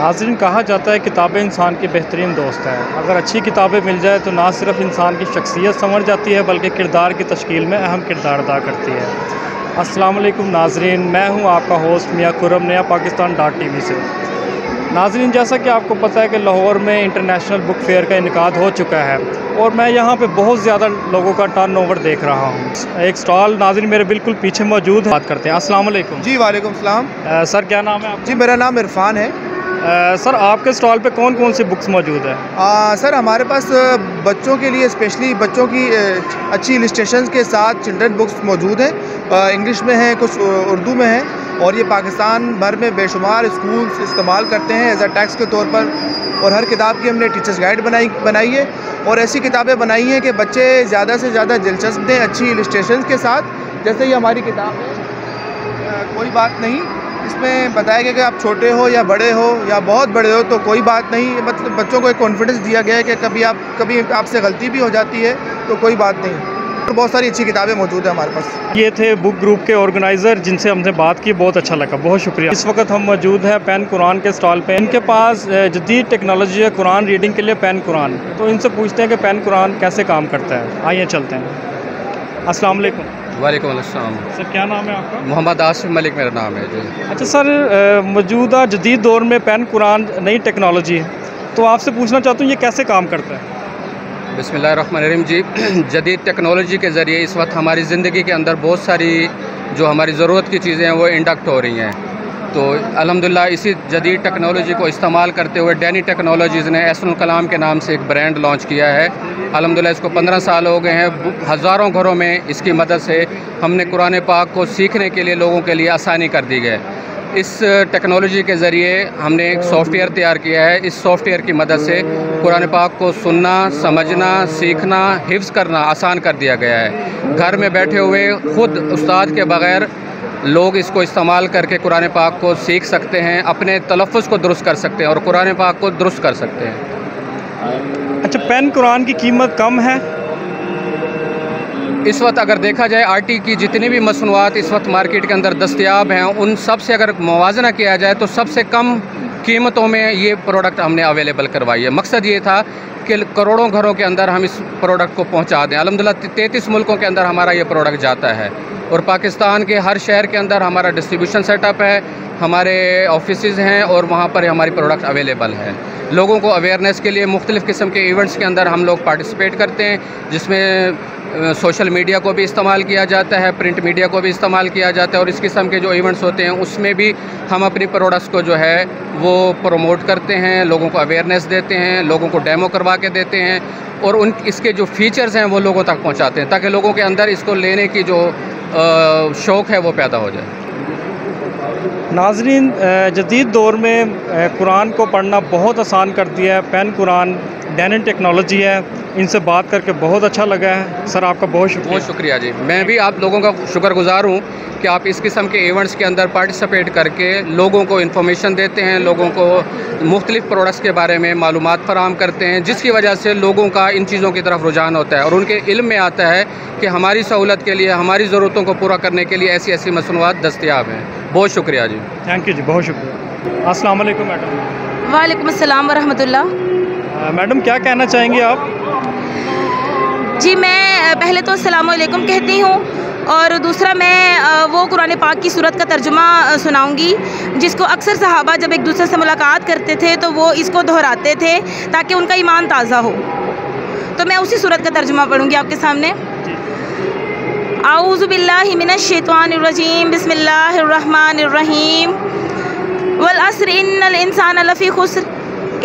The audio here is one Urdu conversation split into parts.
ناظرین کہا جاتا ہے کتابیں انسان کی بہترین دوست ہیں۔ اگر اچھی کتابیں مل جائے تو نہ صرف انسان کی شخصیت سنور جاتی ہے بلکہ کردار کی تشکیل میں اہم کردار ادا کرتی ہے۔ السلام علیکم ناظرین میں ہوں آپ کا ہوسٹ میاں کرم نیا پاکستان ڈاٹ ٹی وی سے۔ ناظرین جیسا کہ آپ کو پتہ ہے کہ لاہور میں انٹرنیشنل بک فیئر کا انعقاد ہو چکا ہے اور میں یہاں پہ بہت زیادہ لوگوں کا ٹرن اوور دیکھ رہا ہوں۔ ایک سٹال ناظرین میرے بالکل پیچھے موجود ہے بات کرتے ہیں۔ السلام علیکم۔ جی وعلیکم السلام۔ سر کیا نام ہے آپ جی میرا نام عرفان ہے۔ سر، آپ کے سٹال پہ کون کون سی بکس موجود ہیں؟ سر، ہمارے پاس بچوں کے لیے اسپیشلی بچوں کی اچھی السٹریشنز کے ساتھ چلڈرن بکس موجود ہیں۔ انگلش میں ہیں، کچھ اردو میں ہیں۔ اور یہ پاکستان بھر میں بے شمار اسکولس استعمال کرتے ہیں ایز اے ٹیکس کے طور پر۔ اور ہر کتاب کی ہم نے ٹیچرس گائیڈ بنائی بنائی ہے۔ اور ایسی کتابیں بنائی ہیں کہ بچے زیادہ سے زیادہ دلچسپ دیں اچھی السٹریشنز کے ساتھ۔ جیسے یہ ہماری کتاب ہے کوئی بات نہیں۔ اس میں بتایا گیا کہ آپ چھوٹے ہو یا بڑے ہو یا بہت بڑے ہو تو کوئی بات نہیں مطلب بچوں کو ایک کانفیڈنس دیا گیا ہے کہ کبھی آپ کبھی آپ سے غلطی بھی ہو جاتی ہے تو کوئی بات نہیں۔ بہت ساری اچھی کتابیں موجود ہیں ہمارے پاس۔ یہ تھے بک گروپ کے آرگنائزر جن سے ہم نے بات کی، بہت اچھا لگا، بہت شکریہ۔ اس وقت ہم موجود ہیں پین قرآن کے سٹال پہ۔ ان کے پاس جدید ٹیکنالوجی ہے قرآن ریڈنگ کے لیے پین قرآن۔ تو ان سے پوچھتے ہیں کہ پین قرآن کیسے کام کرتا ہے۔ آئیے چلتے ہیں۔ السلام علیکم۔ وعلیکم السلام۔ سر کیا نام ہے آپ کا؟ محمد آصف ملک میرا نام ہے جی۔ اچھا سر موجودہ جدید دور میں پین قرآن نئی ٹیکنالوجی ہے۔ تو آپ سے پوچھنا چاہتا ہوں یہ کیسے کام کرتا ہے؟ بسم اللہ الرحمن الرحیم جی۔ جدید ٹیکنالوجی کے ذریعے اس وقت ہماری زندگی کے اندر بہت ساری جو ہماری ضرورت کی چیزیں ہیں وہ انڈکٹ ہو رہی ہیں۔ تو الحمدللہ اسی جدید ٹیکنالوجی کو استعمال کرتے ہوئے ڈینی ٹیکنالوجیز نے احسن الکلام کے نام سے ایک برانڈ لانچ کیا ہے۔ الحمدللہ اس کو پندرہ سال ہو گئے ہیں۔ ہزاروں گھروں میں اس کی مدد سے ہم نے قرآن پاک کو سیکھنے کے لیے لوگوں کے لیے آسانی کر دی گئے اس ٹیکنالوجی کے ذریعے ہم نے ایک سافٹ ویئر تیار کیا ہے۔ اس سافٹ ویئر کی مدد سے قرآن پاک کو سننا، سمجھنا، سیکھنا، حفظ کرنا آسان کر دیا گیا ہے۔ گھر میں بیٹھے ہوئے خود استاد کے بغیر لوگ اس کو استعمال کر کے قرآن پاک کو سیکھ سکتے ہیں اپنے تلفظ کو درست کر سکتے ہیں اور قرآن پاک کو درست کر سکتے ہیں۔ اچھا پین قرآن کی قیمت کم ہے؟ اس وقت اگر دیکھا جائے آر ٹی کی جتنی بھی مصنوعات اس وقت مارکیٹ کے اندر دستیاب ہیں ان سب سے اگر موازنہ کیا جائے تو سب سے کم قیمتوں میں یہ پروڈکٹ ہم نے اویلیبل کروائی ہے۔ مقصد یہ تھا کہ کروڑوں گھروں کے اندر ہم اس پروڈکٹ کو پہنچا دیں۔ الحمدللہ تینتیس ملکوں کے اندر ہمارا یہ پروڈکٹ جاتا ہے۔ اور پاکستان کے ہر شہر کے اندر ہمارا ڈسٹریبیوشن سیٹ اپ ہے، ہمارے آفیسز ہیں اور وہاں پر ہماری پروڈکٹ اویلیبل ہے لوگوں کو اویئرنیس کے لیے مختلف قسم کے ایونٹس کے اندر ہم لوگ پارٹیسپیٹ کرتے ہیں، جس میں سوشل میڈیا کو بھی استعمال کیا جاتا ہے پرنٹ میڈیا کو بھی استعمال کیا جاتا ہے اور اس قسم کے جو ایونٹس ہوتے ہیں، اس میں بھی ہم اپنی پروڈکٹس کو جو ہے، وہ پروموٹ کرتے ہیں، لوگوں کو اویئرنیس دیتے ہیں، لوگوں کو ڈیمو کروا کے دیتے ہیں اور ان، اس کے جو فیچرز ہیں، وہ لوگوں تک پہنچاتے ہیں تاکہ لوگوں کے اندر اس کو لینے کی جو شوق ہے وہ پیدا ہو جائے۔ ناظرین جدید دور میں قرآن کو پڑھنا بہت آسان کر دیا ہے۔ پین قرآن ڈینن ٹیکنالوجی ہے ان سے بات کر کے بہت اچھا لگا ہے۔ سر آپ کا بہت شکریہ۔ بہت شکریہ جی۔ میں بھی آپ لوگوں کا شکر گزار ہوں کہ آپ اس قسم کے ایونٹس کے اندر پارٹیسپیٹ کر کے لوگوں کو انفارمیشن دیتے ہیں لوگوں کو مختلف پروڈکٹس کے بارے میں معلومات فراہم کرتے ہیں جس کی وجہ سے لوگوں کا ان چیزوں کی طرف رجحان ہوتا ہے۔ اور ان کے علم میں آتا ہے کہ ہماری سہولت کے لیے ہماری ضرورتوں کو پورا کرنے کے لیے ایسی ایسی مصنوعات دستیاب ہیں۔ بہت شکریہ جی۔ تھینک یو جی بہت شکریہ۔ السلام علیکم میڈم۔ وعلیکم السلام ورحمۃ اللہ۔ میڈم، کیا کہنا چاہیں گے آپ؟ جی میں پہلے تو السلام علیکم کہتی ہوں اور دوسرا، میں وہ قرآن پاک کی صورت کا ترجمہ سناؤں گی، جس کو اکثر صحابہ جب ایک دوسرے سے ملاقات کرتے تھے تو وہ اس کو دہراتے تھے تاکہ ان کا ایمان تازہ ہو۔ تو میں اسی صورت کا ترجمہ پڑھوں گی آپ کے سامنے۔ اعوذ باللہ من الشیطان الرجیم، بسم اللہ الرحمن الرحیم۔ والعصر، ان الانسان لفی خسر۔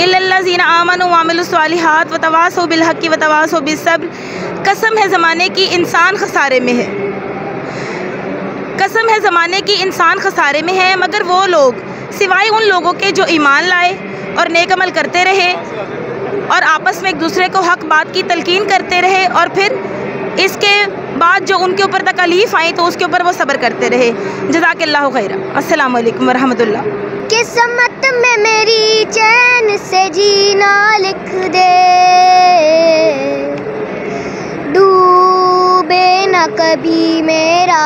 الا الذین آمنوا وعملوا الصالحات وتواصوا بالحق وتواصوا بالصبر قسم ہے زمانے کی انسان خسارے میں ہے۔ قسم ہے زمانے کی انسان خسارے میں ہے، مگر وہ لوگ سوائے ان لوگوں کے جو ایمان لائے اور نیک عمل کرتے رہے اور آپس میں ایک دوسرے کو حق بات کی تلقین کرتے رہے اور پھر اس کے بعد جو ان کے اوپر تکلیف آئیں تو اس کے اوپر وہ صبر کرتے رہے۔ جزاک اللہ خیر السلام علیکم ورحمۃ اللہ۔ سمت میں میری چین سے جینا لکھ دے۔ ڈوبے نہ کبھی میرا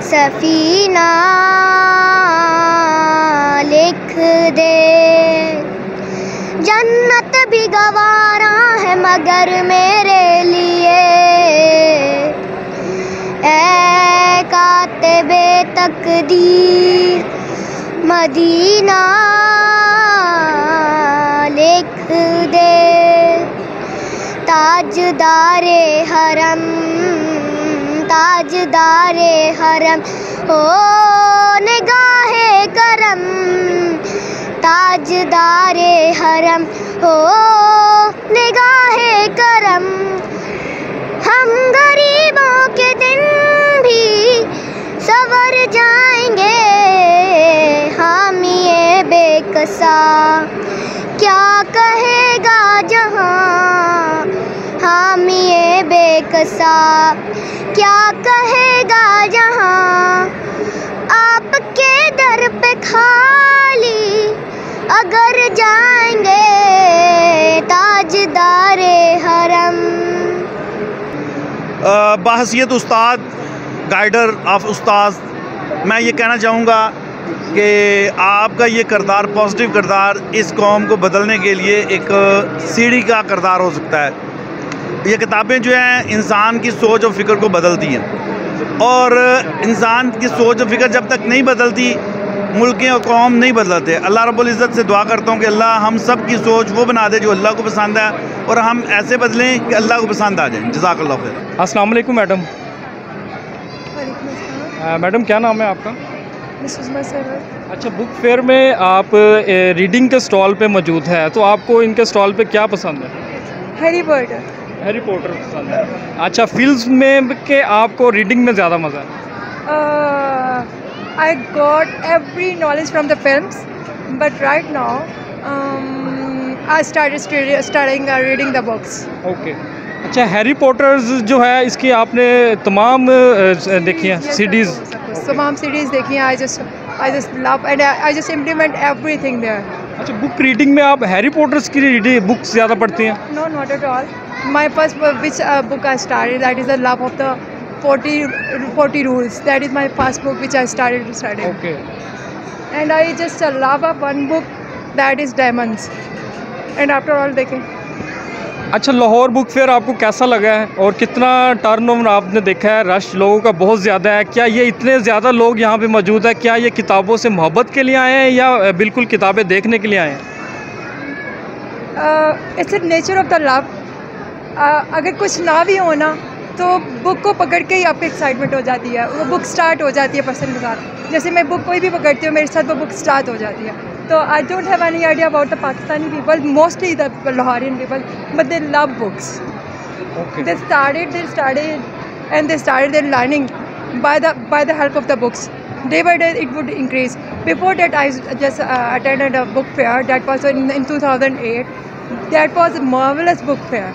سفینہ لکھ دے۔ جنت بھی گوارا ہے مگر میرے لیے۔ اے کاتب تقدیر مدینہ لکھ دے۔ تاجدار حرم تاجدار حرم ہو نگاہ کرم۔ تاجدار حرم ہو نگاہ کرم۔ ہم غریبوں کے دن بھی سور جائیں۔ ایسا کیا کہے گا جہاں؟ حامی بے کسا۔ کیا کہے گا جہاں؟ آپ کے در پہ خالی اگر جائیں گے تاجدار حرم۔ بحثیت استاد، گائیڈر، آف استاد میں یہ کہنا چاہوں گا کہ آپ کا یہ کردار پازیٹیو کردار اس قوم کو بدلنے کے لیے ایک سیڑھی کا کردار ہو سکتا ہے۔ یہ کتابیں جو ہیں انسان کی سوچ و فکر کو بدلتی ہیں۔ اور انسان کی سوچ و فکر جب تک نہیں بدلتی ملکیں اور قوم نہیں بدلتے۔ اللہ رب العزت سے دعا کرتا ہوں کہ اللہ ہم سب کی سوچ وہ بنا دے جو اللہ کو پسند ہے اور ہم ایسے بدلیں کہ اللہ کو پسند آ جائیں۔ جزاک اللہ خیر۔ السلام علیکم میڈم۔ میڈم کیا نام ہے آپ کا؟ اچھا بک فیئر میں آپ ریڈنگ کے سٹال پہ موجود ہے تو آپ کو ان کے سٹال پہ کیا پسند ہے؟ ہیری پورٹر ہیری پورٹر پسند ہے۔ اچھا فلمس میں کہ آپ کو ریڈنگ میں زیادہ مزہ ہے؟ I got every knowledge from the films but right now I start starting reading the books okay اچھا ہیری پورٹرز جو ہے اس کی آپ نے تمام دیکھی ہیں سیڈیز تمام سیڈیز دیکھی ہیں اچھا بک ریڈنگ میں آپ ہیری پورٹرس کی ریڈی بک زیادہ پڑھتی ہیں؟ No not at all my first which book I start that is the love of the forty forty rules that is my first book which I start start okay and I just love of one book that is diamonds and after all دیکھیں اچھا لاہور بک فیئر آپ کو کیسا لگا ہے؟ اور کتنا ٹرن اوور آپ نے دیکھا ہے؟ رش لوگوں کا بہت زیادہ ہے۔ کیا یہ اتنے زیادہ لوگ یہاں پہ موجود ہیں؟ کیا یہ کتابوں سے محبت کے لیے آئے ہیں یا بالکل کتابیں دیکھنے کے لیے آئے ہیں؟ It's a nature of the love اگر کچھ نہ بھی ہونا تو بک کو پکڑ کے ہی آپ کو ایکسائٹمنٹ ہو جاتی ہے۔ وہ بک اسٹارٹ ہو جاتی ہے پرسن کے ساتھ جیسے میں بک کوئی بھی پکڑتی ہوں، میرے ساتھ وہ بک اسٹارٹ ہو جاتی ہے۔ So I don't have any idea about the Pakistani people, mostly the Lahorian people, but they love books. Okay. They started, they studied, and they started their learning by the by the help of the books. Day by day, it would increase. Before that, I just uh, attended a book fair that was in, in 2008. That was a marvelous book fair.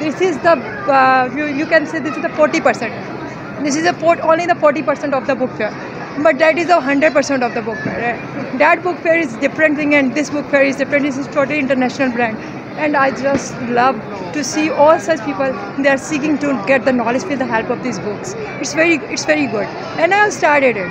this you the you can say this is the forty percent this is the only the 40 percent of the book fair but that is a 100% of the book fair. That book fair is different thing and this book fair is different. This is totally international brand. And I just love to see all such people, they are seeking to get the knowledge with the help of these books. It's very, it's very good. And I have started it.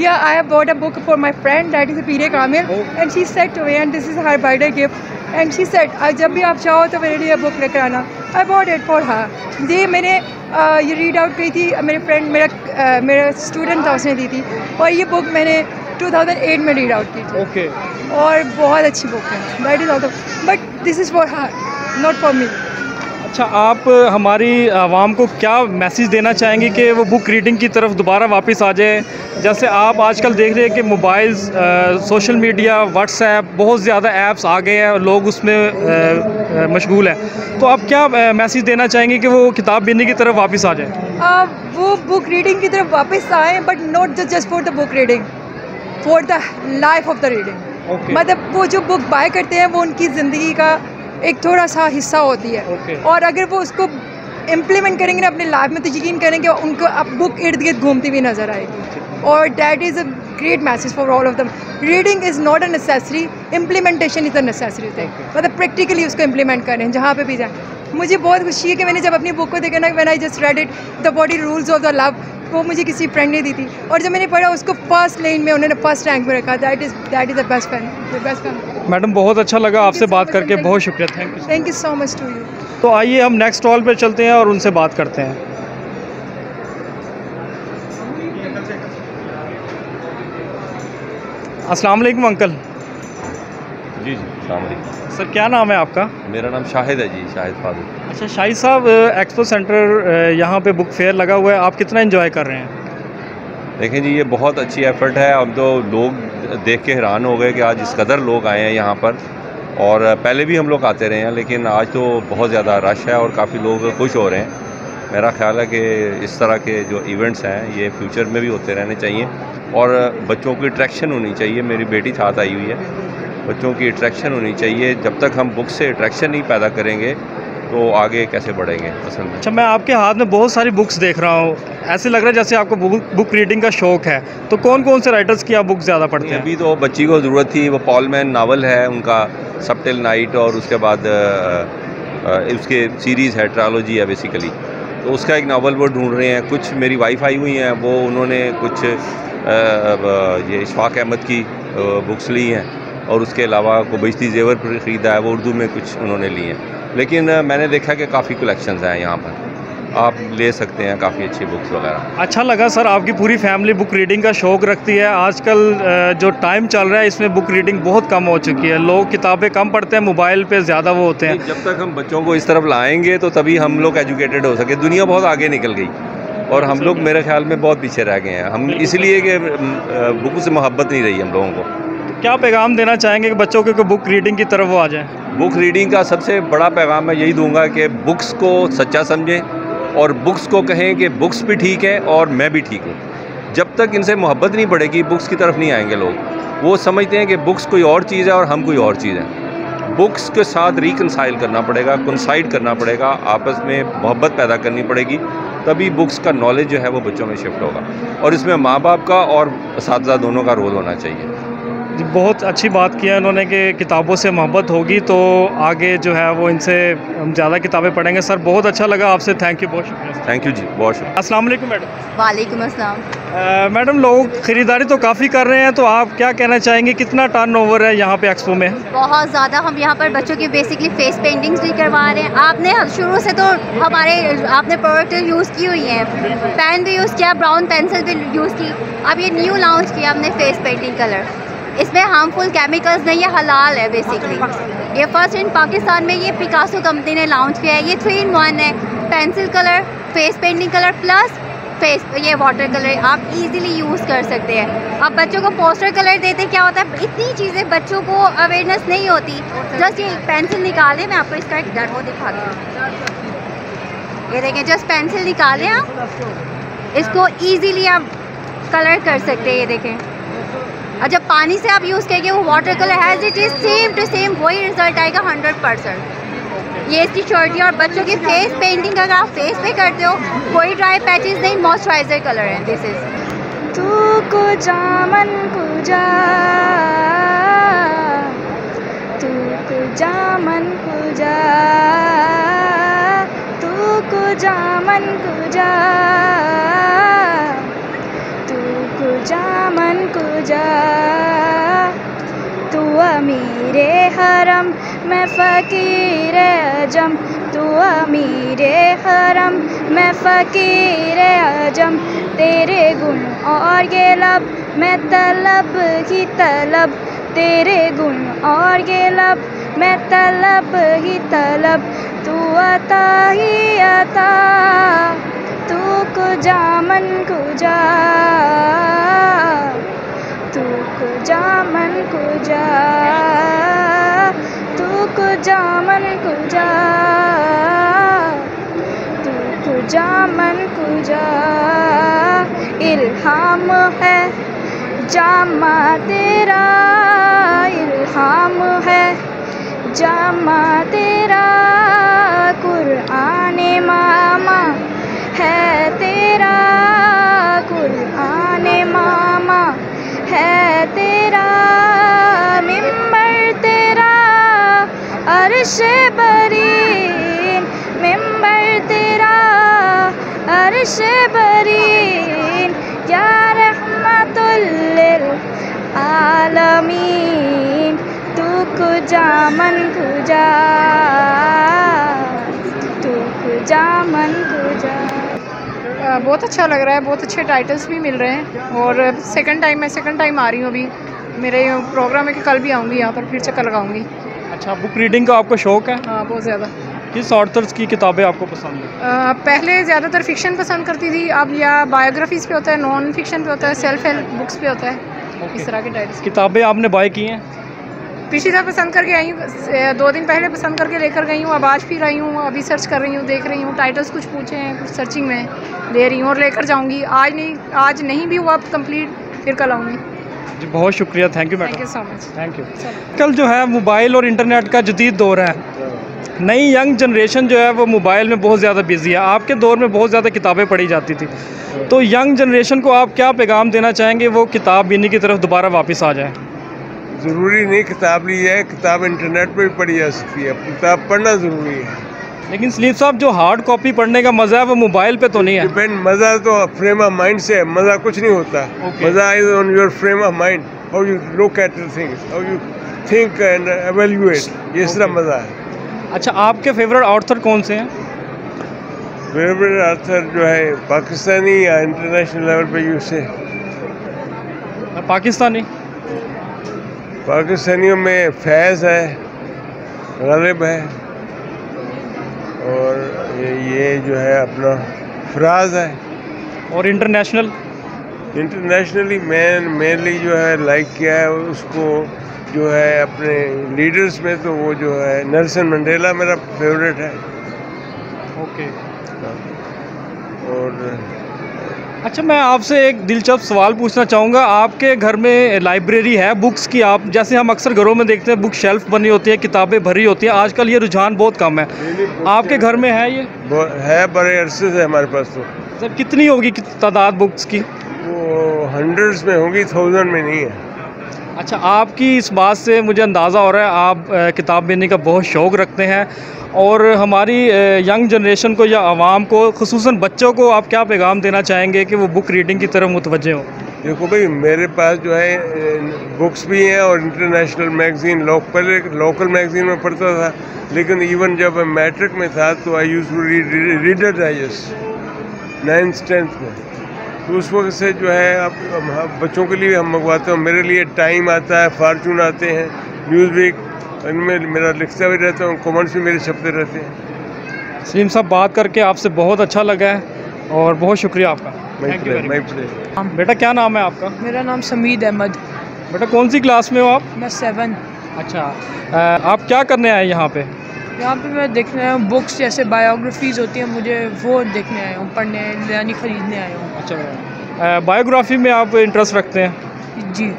Yeah, I have bought a book for my friend. That is is Peer-e Kamil and she said to me, and this is her birthday gift. And she said جب بھی آپ چاہو تو میرے لیے بک لے کر آنا. آئی واٹ ایٹ فور ہاں جی میں نے یہ ریڈ آؤٹ کی تھی میرے فرینڈ میرا میرا اسٹوڈنٹ تھا اس نے دی تھی۔ اور یہ بک میں نے ٹو تھاؤزنڈ ایٹ میں ریڈ آؤٹ کی تھی۔ اوکے اور بہت اچھی بک ہے۔ That is also but this is for her not for me اچھا آپ ہماری عوام کو کیا میسیج دینا چاہیں گے کہ وہ بک ریڈنگ کی طرف دوبارہ واپس آ جائے؟ جیسے آپ آج کل دیکھ رہے ہیں کہ mobile social media WhatsApp بہت زیادہ ایپس آ گئے ہیں اور لوگ اس میں مشغول ہیں۔ تو آپ کیا میسیج دینا چاہیں گے کہ وہ کتاب بینی کی طرف واپس آ جائیں وہ بک ریڈنگ کی طرف واپس آئیں but not just for the book reading for the life of the reading مطلب وہ جو بک بائی کرتے ہیں وہ ان کی زندگی کا ایک تھوڑا سا حصہ ہوتی ہے۔ اور اگر وہ اس کو امپلیمنٹ کریں گے نا اپنے لائف میں تو یقین کریں گے ان کو اب بک ارد گرد گھومتی ہوئی نظر آئے گی۔ جی۔ اور that is a great message for all of them reading is not a necessary implementation is a necessary تھے مطلب پریکٹیکلی اس کو امپلیمنٹ کریں جہاں پہ بھی جائیں۔ مجھے بہت خوشی ہے کہ میں نے جب اپنی بک کو دیکھا نا when I just read it the body rules of the love وہ مجھے کسی فرینڈ نے دی تھی۔ اور جب میں نے پڑھا اس کو فرسٹ لین میں انہوں نے فرسٹ رینک میں رکھا۔ That is that is the best friend the best friend madam بہت اچھا لگا آپ سے بات کر کے بہت شکریہ thank you thank you so much to you تو آئیے ہم نیکسٹ اسٹال پہ چلتے ہیں اور ان سے بات کرتے ہیں۔ السلام علیکم انکل جی جی السلام علیکم۔ سر کیا نام ہے آپ کا؟ میرا نام شاہد ہے جی شاہد فاضل۔ اچھا شاہد صاحب ایکسپو سینٹر یہاں پہ بک فیئر لگا ہوا ہے۔ آپ کتنا انجوائے کر رہے ہیں؟ دیکھیں جی یہ بہت اچھی ایفرٹ ہے۔ اب تو لوگ دیکھ کے حیران ہو گئے کہ آج اس قدر لوگ آئے ہیں یہاں پر۔ اور پہلے بھی ہم لوگ آتے رہے ہیں، لیکن آج تو بہت زیادہ رش ہے اور کافی لوگ خوش ہو رہے ہیں۔ میرا خیال ہے کہ اس طرح کے جو ایونٹس ہیں، یہ فیوچر میں بھی ہوتے رہنے چاہیے۔ اور بچوں کی اٹریکشن ہونی چاہیے۔ میری بیٹی ساتھ آئی ہوئی ہے۔ بچوں کی اٹریکشن ہونی چاہیے۔ جب تک ہم بک سے اٹریکشن نہیں پیدا کریں گے تو آگے کیسے بڑھیں گے میں؟ اچھا میں آپ کے ہاتھ میں بہت ساری بکس دیکھ رہا ہوں۔ ایسے لگ رہا ہے جیسے آپ کو بک ریڈنگ کا شوق ہے۔ تو کون کون سے رائٹرس کی آپ بک زیادہ پڑھتے ہیں؟ ابھی تو بچی کو ضرورت تھی وہ پال مین ناول ہے ان کا سب ٹل نائٹ اور اس کے بعد اس کے سیریز ہے ٹرالوجی ہے بیسیکلی تو اس کا ایک ناول وہ ڈھونڈ رہے ہیں۔ کچھ میری وائف آئی ہوئی ہیں وہ انہوں نے کچھ یہ اشفاق احمد کی بکس لی ہیں۔ اور اس کے علاوہ کو بجتی زیور پر خریدا ہے وہ اردو میں کچھ انہوں نے لی ہیں۔ لیکن میں نے دیکھا کہ کافی کلیکشنز ہیں یہاں پر۔ آپ لے سکتے ہیں کافی اچھی بکس وغیرہ۔ اچھا لگا سر آپ کی پوری فیملی بک ریڈنگ کا شوق رکھتی ہے۔ آج کل جو ٹائم چل رہا ہے اس میں بک ریڈنگ بہت کم ہو چکی ہے۔ لوگ کتابیں کم پڑھتے ہیں موبائل پہ زیادہ وہ ہوتے ہیں۔ جب تک ہم بچوں کو اس طرف لائیں گے تو تبھی ہم لوگ ایجوکیٹڈ ہو سکے دنیا بہت آگے نکل گئی۔ اور ہم لوگ میرے خیال میں بہت پیچھے رہ گئے ہیں۔ ہم اس لیے کہ بک سے محبت نہیں رہی ہم لوگوں کو۔ کیا پیغام دینا چاہیں گے کہ بچوں کے بک ریڈنگ کی طرف وہ آ جائیں؟ بک ریڈنگ کا سب سے بڑا پیغام میں یہی دوں گا کہ بکس کو سچا سمجھیں اور بکس کو کہیں کہ بکس بھی ٹھیک ہے اور میں بھی ٹھیک ہوں۔ جب تک ان سے محبت نہیں پڑے گی بکس کی طرف نہیں آئیں گے لوگ۔ وہ سمجھتے ہیں کہ بکس کوئی اور چیز ہے اور ہم کوئی اور چیز ہے بکس کے ساتھ ریکنسائل کرنا پڑے گا کنسائڈ کرنا پڑے گا، آپس میں محبت پیدا کرنی پڑے گی۔ تبھی بکس کا نالج جو ہے وہ بچوں میں شفٹ ہوگا۔ اور اس میں ماں باپ کا اور اساتذہ دونوں کا رول ہونا چاہیے۔ بہت اچھی بات کیا انہوں نے کہ کتابوں سے محبت ہوگی تو آگے جو ہے وہ ان سے ہم زیادہ کتابیں پڑھیں گے۔ سر بہت اچھا لگا آپ سے۔ تھینک یو بہت شکریہ۔ تھینک یو جی بہت شکریہ۔ السلام علیکم میڈم۔ وعلیکم السلام۔ میڈم لوگ خریداری تو کافی کر رہے ہیں تو آپ کیا کہنا چاہیں گے؟ کتنا ٹرن اوور ہے یہاں پہ ایکسپو میں؟ بہت زیادہ ہم یہاں پر بچوں کی بیسکلی فیس پینٹنگس بھی کروا رہے ہیں۔ آپ نے شروع سے تو ہمارے آپ نے پروڈکٹ یوز کی ہوئی ہیں۔ پین بھی یوز کیا براؤن پینسل بھی یوز کی۔ اب یہ نیو لانچ کیا ہم نے فیس پینٹنگ کلر اس میں ہارمفل کیمیکلز نہیں، یہ حلال ہے بیسکلی یہ فرسٹ ان پاکستان میں یہ پکاسو کمپنی نے لانچ کیا ہے. یہ تھری ان ون ہے. Pencil colour face painting colour plus face یہ واٹر کلر آپ ایزیلی یوز کر سکتے ہیں. اب بچوں کو پوسٹر کلر دیتے کیا ہوتا ہے؟ اتنی چیزیں بچوں کو اویئرنیس نہیں ہوتی. جسٹ یہ پینسل نکالیں میں آپ کو اس کا ایک ڈر وہ دکھا دوں. یہ دیکھیں جسٹ پینسل نکالیں آپ. اس کو ایزیلی آپ کلر کر سکتے ہیں، یہ دیکھیں. اور جب پانی سے آپ یوز کریں گے وہ water colour has it is same to same وہی رزلٹ آئے گا ہنڈریڈ پرسینٹ یہ اس کی شورٹی اور بچوں کی فیس پینٹنگ اگر آپ فیس پہ کرتے ہو، کوئی ڈرائی پیچز نہیں موئسچرائزر کلر ہے۔ دس از تو کو جامن کو جا تو کو جامن کو جا تو کو جامن کو جا جامن کو جا تو امیر حرم میں فقیر اجم تو امیر حرم میں فقیر اجم تیرے گن اور یہ لب میں طلب ہی طلب تیرے گن اور یہ لب میں طلب ہی طلب تو عطا ہی عطا تو کو جامن کو جا تو کو جامن کو جا تو کو جامن کو جا تو کو جامن کو جا الہام ہے جامع تیرا الہام ہے جامع تیرا قرآن ماما ہے تیرا قرآن ماما، ہے تیرا ممبر، تیرا عرش بری ممبر، تیرا عرش برین یا رحمت للعالمین تو کجا من کجا؟ دامن گجا بہت اچھا لگ رہا ہے بہت اچھے ٹائٹلس بھی مل رہے ہیں۔ اور سیکنڈ ٹائم میں سیکنڈ ٹائم آ رہی ہوں ابھی۔ میرے پروگرام ہے کہ کل بھی آؤں گی یہاں پر پھر چکر لگاؤں گی۔ اچھا بک ریڈنگ کا آپ کو شوق ہے؟ ہاں بہت زیادہ۔ کس آرٹرس کی کتابیں آپ کو پسند ہیں؟ پہلے زیادہ تر فکشن پسند کرتی تھی اب یا بایوگرافیز پہ ہوتا ہے نان فکشن پہ ہوتا ہے سیلف ہیلپ بکس پہ ہوتا ہے۔ اس طرح کے ٹائٹس کتابیں آپ نے بائی کی ہیں؟ پچھلی دفعہ پسند کر کے آئی ہوں دو دن پہلے پسند کر کے لے کر گئی ہوں اب آج پھر آئی ہوں ابھی سرچ کر رہی ہوں دیکھ رہی ہوں ٹائٹلس کچھ پوچھے ہیں کچھ سرچنگ میں لے رہی ہوں اور لے کر جاؤں گی۔ آج نہیں آج نہیں بھی ہوا کمپلیٹ پھر کل آؤں گی۔ جی بہت شکریہ thank you madam thank you so much thank you کل جو ہے موبائل اور انٹرنیٹ کا جدید دور ہے۔ نئی ینگ جنریشن جو ہے وہ موبائل میں بہت زیادہ بزی ہے۔ آپ کے دور میں بہت زیادہ کتابیں پڑھی جاتی تھی تو ینگ جنریشن کو آپ کیا پیغام دینا چاہیں گے؟ وہ کتاب بینی کی طرف دوبارہ واپس آ جائیں۔ ضروری نہیں کتاب لی ہے کتاب انٹرنیٹ پہ بھی پڑھی جا سکتی ہے کتاب پڑھنا ضروری ہے۔ لیکن سلیف صاحب جو ہارڈ کاپی پڑھنے کا مزہ ہے وہ موبائل پہ تو نہیں ہے۔ ڈپینڈ مزہ تو فریم آف مائنڈ سے ہے مزہ کچھ نہیں ہوتا۔ مزہ is on your frame of mind how you look at things how you think and evaluate یہ اس طرح مزہ ہے۔ اچھا آپ کے فیوریٹ آرتھر کون سے ہیں؟ فیوریٹ آرتھر جو ہے پاکستانی یا انٹرنیشنل لیول پہ یوز سے پاکستانی۔ پاکستانیوں میں فیض ہے غلب ہے اور یہ جو ہے اپنا فراز ہے۔ اور انٹرنیشنل؟ انٹرنیشنلی میں مینلی جو ہے لائک کیا ہے اس کو جو ہے اپنے لیڈرز میں تو وہ جو ہے نرسن منڈیلا میرا فیوریٹ ہے۔ اوکے۔ اور اچھا میں آپ سے ایک دلچسپ سوال پوچھنا چاہوں گا۔ آپ کے گھر میں لائبریری ہے بکس کی آپ جیسے ہم اکثر گھروں میں دیکھتے ہیں بک شیلف بنی ہوتی ہے کتابیں بھری ہوتی ہیں۔ آج کل یہ رجحان بہت کم ہے۔ آپ کے گھر میں ہے یہ؟ ہے بڑے عرصے سے ہمارے پاس تو۔ سر کتنی ہوگی تعداد بکس کی؟ وہ ہنڈریڈ میں ہوگی تھاؤزنڈ میں نہیں ہے۔ اچھا آپ کی اس بات سے مجھے اندازہ ہو رہا ہے، آپ کتاب بینی کا بہت شوق رکھتے ہیں اور ہماری ینگ جنریشن کو یا عوام کو، خصوصاً بچوں کو، آپ کیا پیغام دینا چاہیں گے کہ وہ بک ریڈنگ کی طرف متوجہ ہوں؟ دیکھو بھائی، میرے پاس جو ہے بکس بھی ہیں اور international magazine, local local magazine میں پڑھتا تھا، لیکن ایون جب میں میٹرک میں تھا تو I used to Reader's Digest, ninth, tenth میں۔ تو اس وقت سے جو ہے اب بچوں کے لیے ہم منگواتے ہیں میرے لیے ٹائم آتا ہے فارچون آتے ہیں نیوز ویک ان میں میرا لکھتا بھی رہتا ہوں کامنٹس بھی میرے چھپتے رہتے ہیں۔ سلیم صاحب بات کر کے آپ سے بہت اچھا لگا ہے اور بہت شکریہ آپ کا۔ بیٹا کیا نام ہے آپ کا؟ میرا نام سمید احمد۔ بیٹا کون سی کلاس میں ہو آپ؟ میں سیون اچھا آپ کیا کرنے آئے یہاں پہ؟ یہاں پہ میں دیکھنے آیا ہوں بکس جیسے بایوگرافیز ہوتی ہیں مجھے وہ دیکھنے آیا ہوں پڑھنے یعنی خریدنے آیا ہوں۔ اچھا۔ بایوگرافی میں آپ انٹرسٹ رکھتے ہیں؟ جی۔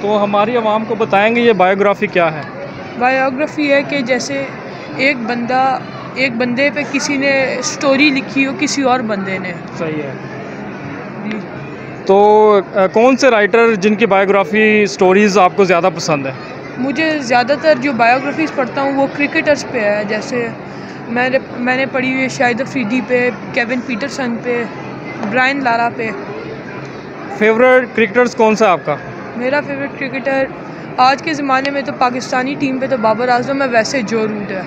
تو ہماری عوام کو بتائیں گے یہ بایوگرافی کیا ہے؟ بایوگرافی ہے کہ جیسے ایک بندہ ایک بندے پہ کسی نے سٹوری لکھی ہو کسی اور بندے نے۔ صحیح ہے۔ جی۔ تو کون سے رائٹر جن کی بایوگرافی سٹوریز آپ کو زیادہ پسند ہیں؟ مجھے زیادہ تر جو بایوگرافیز پڑھتا ہوں وہ کرکٹرز پہ ہے جیسے میں نے میں نے پڑھی ہوئی شاہد افریدی پہ کیون پیٹرسن پہ برائن لارا پہ۔ فیوریٹ کرکٹرز کون سا آپ کا؟ میرا فیوریٹ کرکٹر آج کے زمانے میں تو پاکستانی ٹیم پہ تو بابر اعظم ہے ویسے جو روٹ ہے۔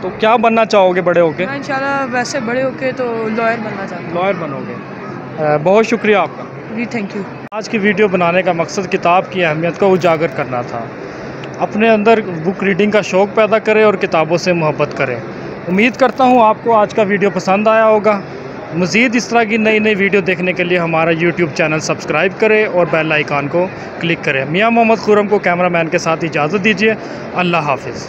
تو کیا بننا چاہو گے بڑے ہو کے؟ میں انشاءاللہ ویسے بڑے ہو کے تو لائر بننا چاہتا لائر بنو گے بہت شکریہ آپ کا۔ جی تھینک یو آج کی ویڈیو بنانے کا مقصد کتاب کی اہمیت کو اجاگر کرنا تھا۔ اپنے اندر بک ریڈنگ کا شوق پیدا کرے اور کتابوں سے محبت کریں امید کرتا ہوں آپ کو آج کا ویڈیو پسند آیا ہوگا۔ مزید اس طرح کی نئی نئی ویڈیو دیکھنے کے لیے ہمارا یوٹیوب چینل سبسکرائب کرے اور بیل آئیکن کو کلک کرے۔ میاں محمد خورم کو کیمرہ مین کے ساتھ اجازت دیجیے۔ اللہ حافظ۔